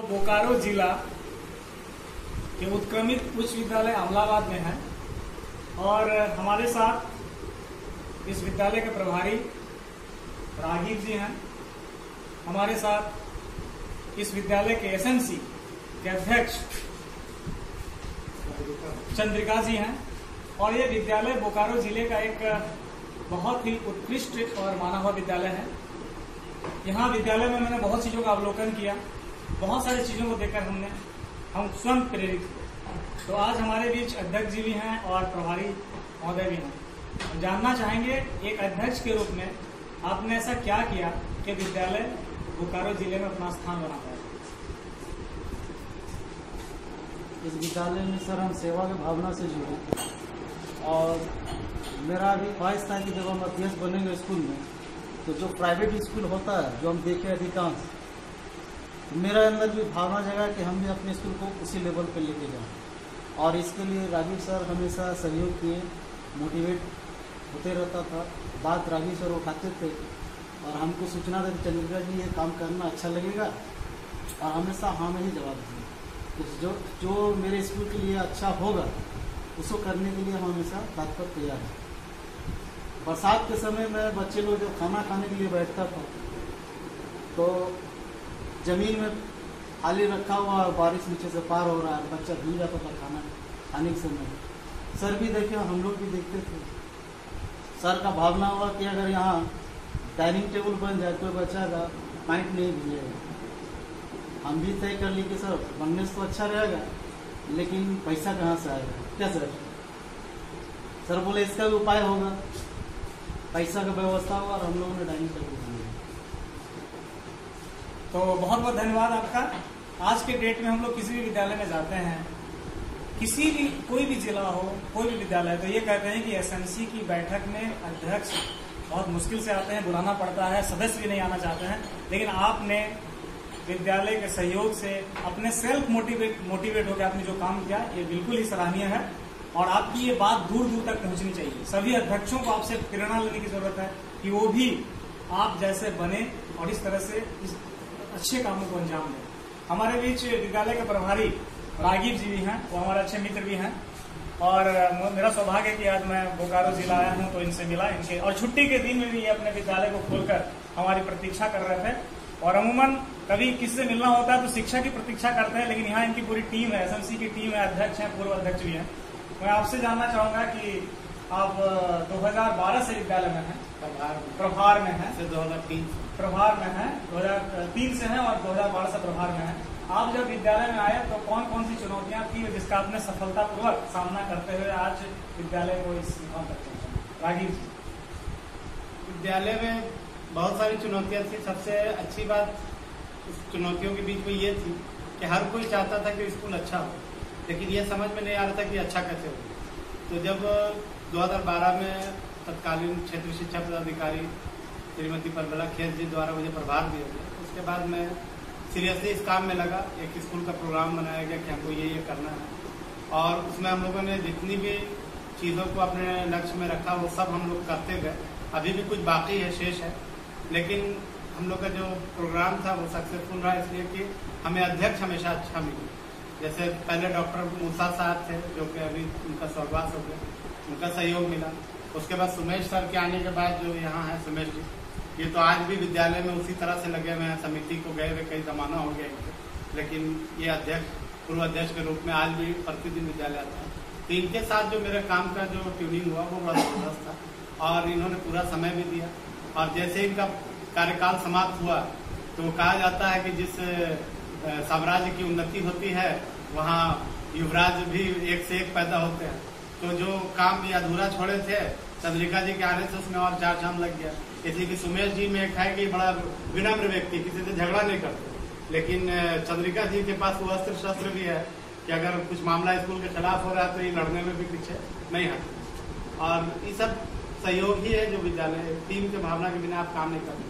बोकारो जिला के उत्क्रमित उच्च विद्यालय अमलाबाद में है और हमारे साथ इस विद्यालय के प्रभारी राजीव जी हैं। हमारे साथ इस विद्यालय के एसएमसी के अध्यक्ष चंद्रिका जी हैं और ये विद्यालय बोकारो ज़िले का एक बहुत ही उत्कृष्ट और माना हुआ विद्यालय है। यहाँ विद्यालय में मैंने बहुत चीज़ों का अवलोकन किया। बहुत सारी चीज़ों को देखकर हमने, हम स्वयं प्रेरित हुए। तो आज हमारे बीच अध्यक्ष जी भी हैं और प्रभारी महोदय भी हैं। जानना चाहेंगे, एक अध्यक्ष के रूप में आपने ऐसा क्या किया कि विद्यालय बोकारो ज़िले में अपना स्थान बना पाया? इस विद्यालय में सर हम सेवा की भावना से जुड़े और मेरा भी ख्वाहिश था कि जब हम अध्यक्ष बनेंगे स्कूल में तो जो प्राइवेट स्कूल होता है, जो हम देखे अधिकांश तो मेरे अंदर भी भावना जगा कि हम भी अपने स्कूल को उसी लेवल पर लेके जाएँ। और इसके लिए राजीव सर हमेशा सहयोग किए मोटिवेट होते रहता था। बात राजीव सर उठाते थे और हमको सूचना देते, चंद्रिका जी, ये काम करना अच्छा लगेगा? और हमेशा हाँ में ही जवाब दिए। तो जो जो मेरे स्कूल के लिए अच्छा होगा, उसको करने के लिए हम हमेशा तत्पर तैयार हैं। बरसात के समय में बच्चे लोग जब खाना खाने के लिए बैठता था तो ज़मीन में खाली रखा हुआ और बारिश नीचे से पार हो रहा है, बच्चा भूल जाता था खाना खाने के समय। सर भी देखे हम लोग भी देखते थे। सर का भावना हुआ कि अगर यहाँ डाइनिंग टेबल बन जाए कोई बच्चा का माइंड नहीं भूलेगा। हम भी तय कर लिए कि सर, बनने से तो अच्छा रहेगा, लेकिन पैसा कहाँ से आएगा? क्या सर? सर बोले, इसका भी उपाय होगा। पैसा का व्यवस्था होगा और हम लोगों ने डाइनिंग टेबल तो बहुत बहुत धन्यवाद आपका। आज के डेट में हम लोग किसी भी विद्यालय में जाते हैं, किसी भी, कोई भी जिला हो, कोई भी विद्यालय तो ये कहते हैं कि एसएमसी की बैठक में अध्यक्ष बहुत मुश्किल से आते हैं, बुलाना पड़ता है, सदस्य भी नहीं आना चाहते हैं, लेकिन आपने विद्यालय के सहयोग से अपने सेल्फ मोटिवेट मोटिवेट होकर आपने जो काम किया, ये बिल्कुल ही सराहनीय है। और आपकी ये बात दूर दूर तक पहुंचनी चाहिए। सभी अध्यक्षों को आपसे प्रेरणा लेने की ज़रूरत है कि वो भी आप जैसे बने और इस तरह से इस अच्छे कामों को अंजाम दें। हमारे बीच विद्यालय के प्रभारी राजीव जी भी हैं, वो हमारे अच्छे मित्र भी हैं। और मेरा सौभाग्य है कि आज मैं बोकारो जिला आया हूँ तो इनसे मिला इनके। और छुट्टी के दिन में भी ये अपने विद्यालय को खोलकर हमारी प्रतीक्षा कर रहे थे। और अमूमन कभी किससे मिलना होता है तो शिक्षा की प्रतीक्षा करते हैं, लेकिन यहाँ इनकी पूरी टीम है, एसएमसी की टीम है, अध्यक्ष है, पूर्व अध्यक्ष भी है। मैं आपसे जानना चाहूँगा कि आप 2012 से विद्यालय में है। प्रभार में। हैं। से दो हज़ार तीन प्रभार में है। 2003 से है और 2012 से प्रभार में है। आप जब विद्यालय में आए तो कौन कौन सी चुनौतियाँ थी जिसका आपने सफलतापूर्वक सामना करते हुए आज विद्यालय को इस मुकाम तक पहुँचा राजीव जी। विद्यालय में बहुत सारी चुनौतियाँ थी। सबसे अच्छी बात इस चुनौतियों के बीच में ये थी कि हर कोई चाहता था कि स्कूल अच्छा हो लेकिन ये समझ में नहीं आ रहा था कि अच्छा कैसे हो। तो जब 2012 में तत्कालीन क्षेत्रीय शिक्षा पदाधिकारी श्रीमती परबला खेत जी द्वारा मुझे प्रभार दिया गया। उसके बाद मैं सीरियसली इस काम में लगा, एक स्कूल का प्रोग्राम बनाया गया कि हमको ये ये करना है। और उसमें हम लोगों ने जितनी भी चीज़ों को अपने लक्ष्य में रखा, वो सब हम लोग करते गए। अभी भी कुछ बाकी है, शेष है। लेकिन हम लोग का जो प्रोग्राम था, वो सक्सेसफुल रहा इसलिए कि हमें अध्यक्ष हमेशा अच्छा मिले। जैसे पहले डॉक्टर मूसा साहब थे, जो कि अभी उनका स्वर्गवास हो गया, उनका सहयोग मिला। उसके बाद सुमेश सर के आने के बाद जो यहाँ है सुमेश जी, ये तो आज भी विद्यालय में उसी तरह से लगे हुए हैं, समिति को गए हुए कई जमाना हो गया लेकिन ये अध्यक्ष, पूर्व अध्यक्ष के रूप में आज भी प्रतिदिन विद्यालय आता है। तो इनके साथ जो मेरे काम का जो ट्यूनिंग हुआ, वो बड़ा ज़बरदस्त था। और इन्होंने पूरा समय भी दिया। और जैसे इनका कार्यकाल समाप्त हुआ तो कहा जाता है कि जिस साम्राज्य की उन्नति होती है, वहाँ युवराज भी एक से एक पैदा होते हैं। तो जो काम भी अधूरा छोड़े थे, चंद्रिका जी के आने से उसमें और चार चाँद लग गया। इसलिए कि सुमेश जी में है कि बड़ा विनम्र व्यक्ति, किसी से झगड़ा नहीं करते। लेकिन चंद्रिका जी के पास वो अस्त्र शस्त्र भी है कि अगर कुछ मामला स्कूल के खिलाफ हो रहा है तो ये लड़ने में भी पीछे नहीं हटते और ये सब सहयोग ही है जो विद्यालय, टीम के भावना के बिना आप काम नहीं करते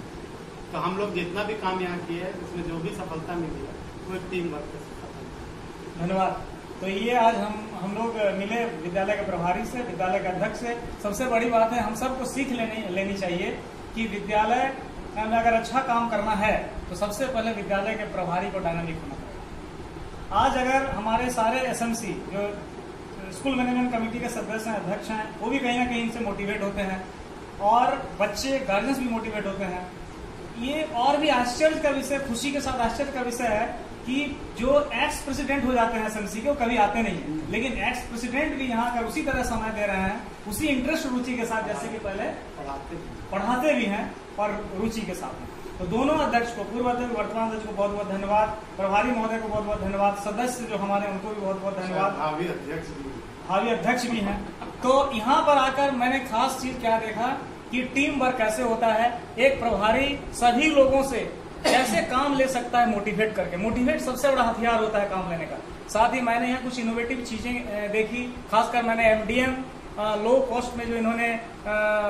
तो हम लोग जितना भी काम यहाँ किए उसमें जो भी सफलता मिली है, वो एक टीम वर्क से सफलता धन्यवाद। तो ये आज हम हम लोग मिले विद्यालय के प्रभारी से, विद्यालय के अध्यक्ष से। सबसे बड़ी बात है, हम सबको सीख लेनी लेनी चाहिए कि विद्यालय में अगर अच्छा काम करना है तो सबसे पहले विद्यालय के प्रभारी को डायनामिक होना पड़ेगा आज अगर हमारे सारे एसएमसी जो स्कूल मैनेजमेंट कमेटी के सदस्य हैं, अध्यक्ष हैं, वो भी कहीं ना कहीं इनसे मोटिवेट होते हैं। और बच्चे गार्जियंस भी मोटिवेट होते हैं। ये और भी आश्चर्य का विषय खुशी के साथ आश्चर्य का विषय है कि जो एक्स प्रेसिडेंट हो जाते हैं एसएमसी के वो कभी आते नहीं है। लेकिन एक्स प्रेसिडेंट भी यहाँ अगर उसी तरह समय दे रहे हैं उसी इंटरेस्ट रुचि के साथ जैसे कि पहले पढ़ाते भी पढ़ाते भी हैं और रुचि के साथ तो दोनों अध्यक्ष को पूर्व अध्यक्ष वर्तमान अध्यक्ष को बहुत बहुत धन्यवाद प्रभारी महोदय को बहुत बहुत धन्यवाद सदस्य जो हमारे उनको भी बहुत बहुत धन्यवाद। भावी अध्यक्ष भी भावी अध्यक्ष भी हैं। तो यहाँ पर आकर मैंने खास चीज़ क्या देखा कि टीम वर्क कैसे होता है, एक प्रभारी सभी लोगों से कैसे काम ले सकता है मोटिवेट करके। मोटिवेट सबसे बड़ा हथियार होता है काम लेने का। साथ ही मैंने यहाँ कुछ इनोवेटिव चीज़ें देखी, खासकर मैंने एमडीएम लो कॉस्ट में जो इन्होंने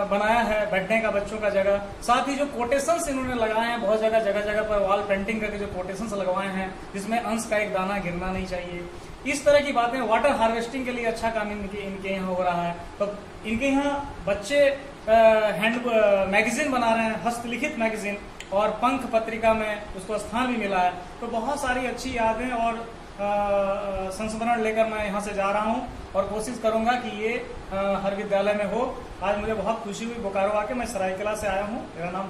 बनाया है बैठने का बच्चों का जगह। साथ ही जो कोटेशंस इन्होंने लगाए हैं, बहुत जगह जगह जगह पर वॉल पेंटिंग करके जो कोटेशंस लगवाए हैं, जिसमें अंश का एक दाना गिरना नहीं चाहिए। इस तरह की बातें वाटर हार्वेस्टिंग के लिए अच्छा काम इनके इनके यहाँ हो रहा है। तो इनके यहाँ बच्चे हैंड मैगजीन बना रहे हैं हस्तलिखित मैगजीन और पंख पत्रिका में उसको स्थान भी मिला है। तो बहुत सारी अच्छी यादें और संस्मरण लेकर मैं यहाँ से जा रहा हूँ और कोशिश करूँगा कि ये अ, हर विद्यालय में हो। आज मुझे बहुत खुशी हुई बोकारो आके मैं सरायकला से आया हूँ। मेरा नाम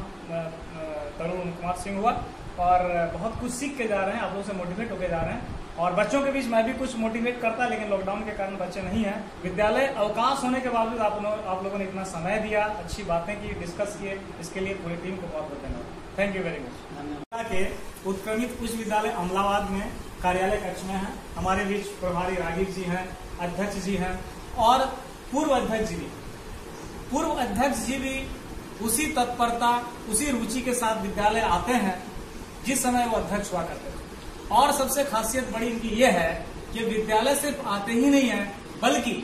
तरुण कुमार सिंह हुआ और बहुत कुछ सीख के जा रहे हैं आप लोगों से मोटिवेट होके जा रहे हैं। और बच्चों के बीच मैं भी कुछ मोटिवेट करता, लेकिन लॉकडाउन के कारण बच्चे नहीं हैं। विद्यालय अवकाश होने के बावजूद आप लोगों आप लोगों ने इतना समय दिया, अच्छी बातें की डिस्कस किए, इसके लिए पूरी टीम को बहुत बहुत धन्यवाद। थैंक यू वेरी मच धन्यवाद। के उत्क्रमित उच्च विद्यालय अमलाबाद में कार्यालय कक्ष में है। हमारे बीच प्रभारी राजीव जी हैं, अध्यक्ष जी हैं, और पूर्व अध्यक्ष जी भी। पूर्व अध्यक्ष जी भी उसी तत्परता, उसी रुचि के साथ विद्यालय आते हैं, जिस समय वो अध्यक्ष हुआ करते थे। और सबसे खासियत बड़ी इनकी ये है कि विद्यालय सिर्फ़ आते ही नहीं है, बल्कि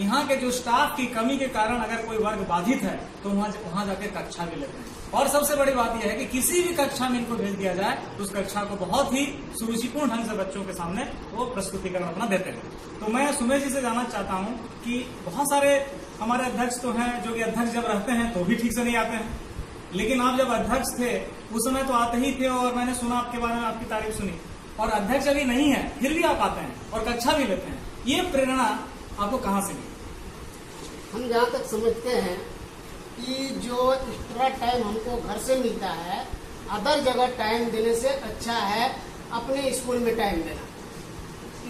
यहाँ के जो स्टाफ की कमी के कारण अगर कोई वर्ग बाधित है तो वहाँ वहाँ जाके कक्षा भी लेते हैं। और सबसे बड़ी बात यह है कि किसी भी कक्षा में इनको भेज दिया जाए तो उस कक्षा को बहुत ही सुरुचिपूर्ण ढंग से बच्चों के सामने वो प्रस्तुतिकरण अपना देते हैं। तो मैं सुमेश जी से जानना चाहता हूँ कि बहुत सारे हमारे अध्यक्ष तो हैं, जो कि अध्यक्ष जब रहते हैं तो भी ठीक से नहीं आते हैं। लेकिन आप जब अध्यक्ष थे, उस समय तो आते ही थे और मैंने सुना आपके बारे में, आपकी तारीफ़ सुनी। और अध्यक्ष अभी नहीं है, फिर भी आप आते हैं और कक्षा भी लेते हैं। ये प्रेरणा आपको कहाँ से मिली? हम जहाँ तक समझते हैं कि जो एक्स्ट्रा टाइम हमको घर से मिलता है अदर जगह टाइम देने से अच्छा है अपने स्कूल में टाइम देना।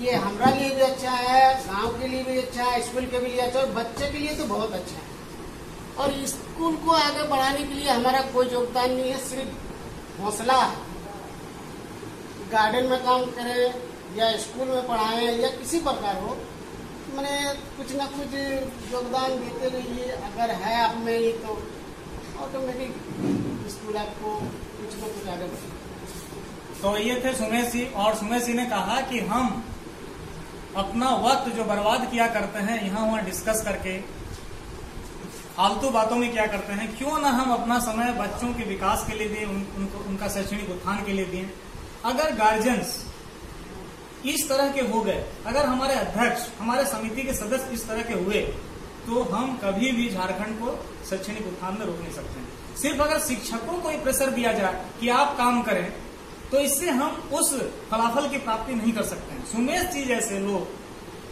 ये हमारा लिए भी अच्छा है, गाँव के लिए भी अच्छा है स्कूल के भी लिए अच्छा है बच्चे के लिए तो बहुत अच्छा है। और स्कूल को आगे बढ़ाने के लिए हमारा कोई योगदान नहीं है, सिर्फ़ हौसला है। गार्डन में काम करें या स्कूल में पढ़ाएँ या किसी प्रकार हो मैंने कुछ ना कुछ योगदान देते रहिए। अगर है आप में ये तो ऑटोमेटिक स्कूल आपको कुछ ना कुछ आगे तो ये थे सुमेश जी और सुमेश जी ने कहा कि हम अपना वक्त जो बर्बाद किया करते हैं यहाँ वहाँ डिस्कस करके फालतू बातों में क्या करते हैं? क्यों ना हम अपना समय बच्चों के विकास के लिए दें उन, उनको उनका शैक्षणिक उत्थान के लिए दें? अगर गार्जियंस इस तरह के हो गए, अगर हमारे अध्यक्ष, हमारे समिति के सदस्य इस तरह के हुए तो हम कभी भी झारखंड को शैक्षणिक उत्थान में रोक नहीं सकते हैं। सिर्फ़ अगर शिक्षकों को प्रेशर दिया जाए कि आप काम करें तो इससे हम उस फलाफल की प्राप्ति नहीं कर सकते हैं। सुमेश जी जैसे लोग,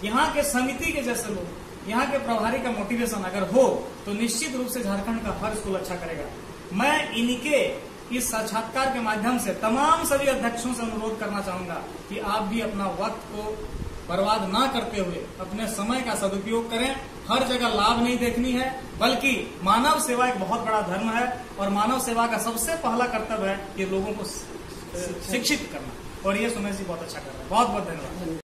यहाँ के समिति के जैसे लोग, यहाँ के प्रभारी का मोटिवेशन अगर हो तो निश्चित रूप से झारखंड का हर स्कूल अच्छा करेगा। मैं इनके इस साक्षात्कार के माध्यम से तमाम सभी अध्यक्षों से अनुरोध करना चाहूँगा कि आप भी अपना वक्त को बर्बाद ना करते हुए अपने समय का सदुपयोग करें। हर जगह लाभ नहीं देखनी है बल्कि मानव सेवा एक बहुत बड़ा धर्म है और मानव सेवा का सबसे पहला कर्तव्य है कि लोगों को शिक्षित करना। और ये सुमेश जी बहुत अच्छा कर रहे हैं। बहुत बहुत धन्यवाद।